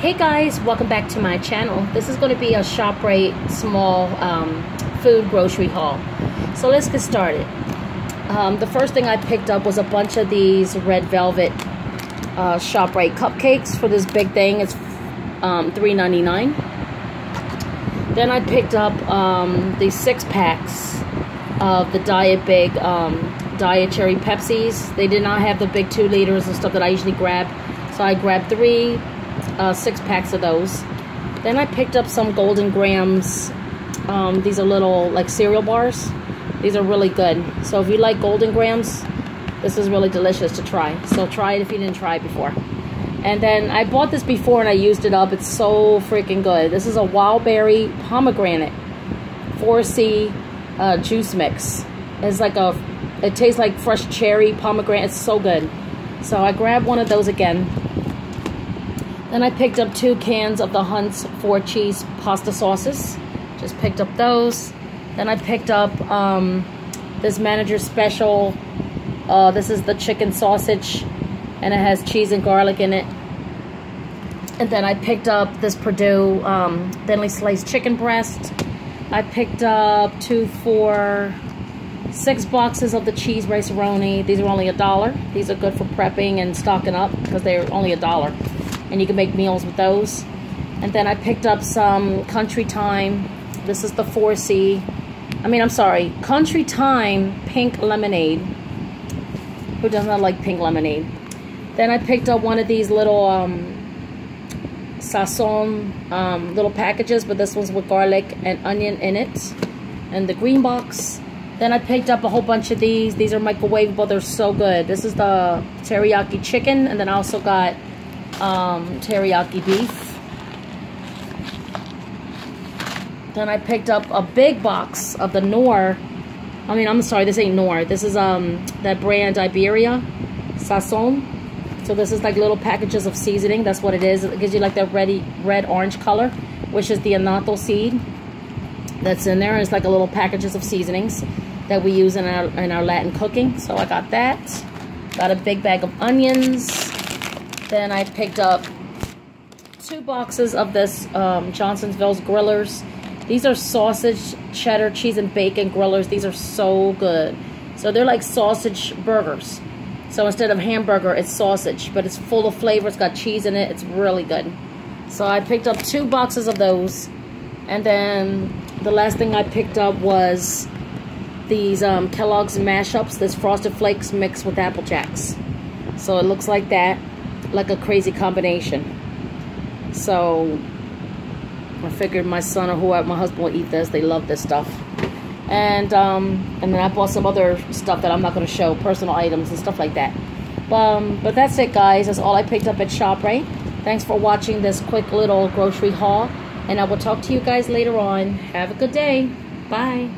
Hey guys, welcome back to my channel. This is going to be a ShopRite small um, food grocery haul. So let's get started. Um, the first thing I picked up was a bunch of these red velvet uh, ShopRite cupcakes for this big thing. It's um, $3.99. Then I picked up um, these six packs of the Diet Big um, Diet Cherry Pepsis. They did not have the big two liters and stuff that I usually grab. So I grabbed three uh, six packs of those. Then I picked up some Golden Grahams. Um, these are little like cereal bars. These are really good. So if you like Golden Grahams, this is really delicious to try. So try it if you didn't try it before. And then I bought this before and I used it up. It's so freaking good. This is a wild berry pomegranate 4C uh, juice mix. It's like a, it tastes like fresh cherry pomegranate. It's so good. So I grabbed one of those again. Then I picked up two cans of the Hunt's four cheese pasta sauces. Just picked up those. Then I picked up um, this manager special. Uh, this is the chicken sausage and it has cheese and garlic in it. And then I picked up this Perdue um, thinly sliced chicken breast. I picked up two, four, six boxes of the cheese rice-a-roni. These are only a dollar. These are good for prepping and stocking up because they're only a dollar and you can make meals with those. And then I picked up some Country Time. This is the 4C. I mean, I'm sorry, Country Time Pink Lemonade. Who does not like pink lemonade? Then I picked up one of these little um, Sazon um, little packages, but this one's with garlic and onion in it. And the green box. Then I picked up a whole bunch of these. These are microwavable. They're so good. This is the teriyaki chicken. And then I also got um, teriyaki beef. Then I picked up a big box of the Knorr. I mean, I'm sorry, this ain't Knorr. This is um that brand Iberia, Sazon. So this is like little packages of seasoning. That's what it is. It gives you like that ready red orange color, which is the annatto seed that's in there. It's like a little packages of seasonings that we use in our in our Latin cooking. So I got that. Got a big bag of onions. Then I picked up two boxes of this um, Johnsonville's grillers. These are sausage, cheddar, cheese, and bacon grillers. These are so good. So they're like sausage burgers. So instead of hamburger, it's sausage, but it's full of flavor. It's got cheese in it. It's really good. So I picked up two boxes of those. And then the last thing I picked up was these um, Kellogg's mashups, this Frosted Flakes mixed with Apple Jacks. So it looks like that like a crazy combination. So I figured my son or whoever, my husband will eat this. They love this stuff. And um, and then I bought some other stuff that I'm not going to show, personal items and stuff like that. Um, but that's it, guys. That's all I picked up at ShopRite. Thanks for watching this quick little grocery haul. And I will talk to you guys later on. Have a good day. Bye.